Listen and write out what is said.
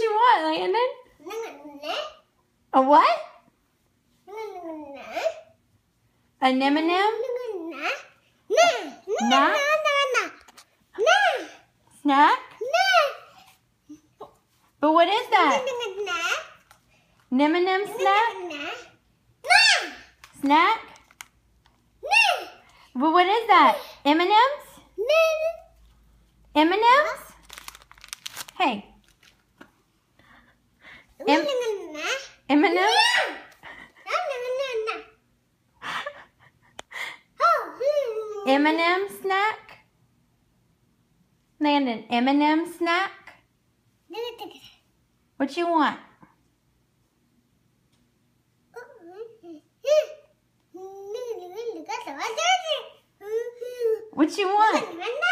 What you want, Landon? A what? A M&M? Snack? But what is that? M&M snack? Snack? But what is that? M&M's? M&M's? Hey, M M&M? Yeah. M&M snack? Landon, M&M snack? What you want? What you want?